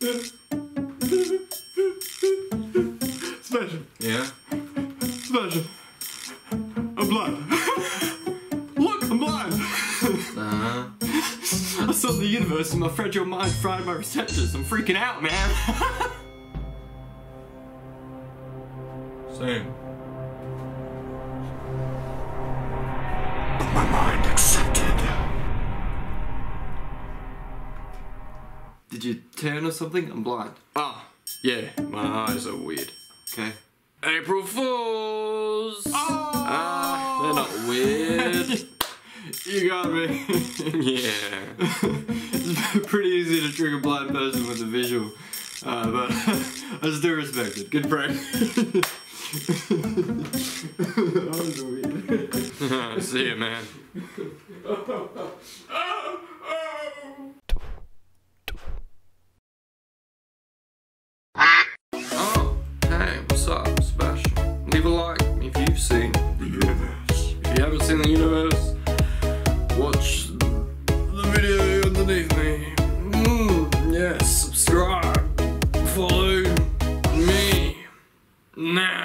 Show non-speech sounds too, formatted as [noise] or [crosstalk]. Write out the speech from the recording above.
Special. Yeah? Special. I'm blind. [laughs] Look, I'm blind. Uh-huh. I saw the universe and my fragile mind fried my receptors. I'm freaking out, man. [laughs] Same. Did you turn or something? I'm blind. Ah, yeah, my eyes are weird. Okay. April Fools! Oh! Ah, they're not weird. [laughs] You got me. [laughs] yeah. it's [laughs] pretty easy to trick a blind person with a visual, uh, but I still respect it. Good prank. that was weird. See you, man. you haven't seen the universe, watch the video underneath me. Mm, yes, subscribe, follow me now.